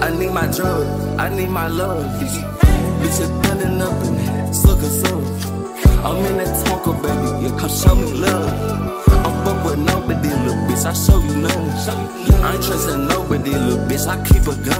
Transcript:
I need my drug, I need my love. Bitch, it's burning up and suck suck. I'm in that Tonka, baby, yeah, come show me love. I'm fuck with nobody, little bitch, I show you love. I ain't trusting nobody, little bitch, I keep a gun.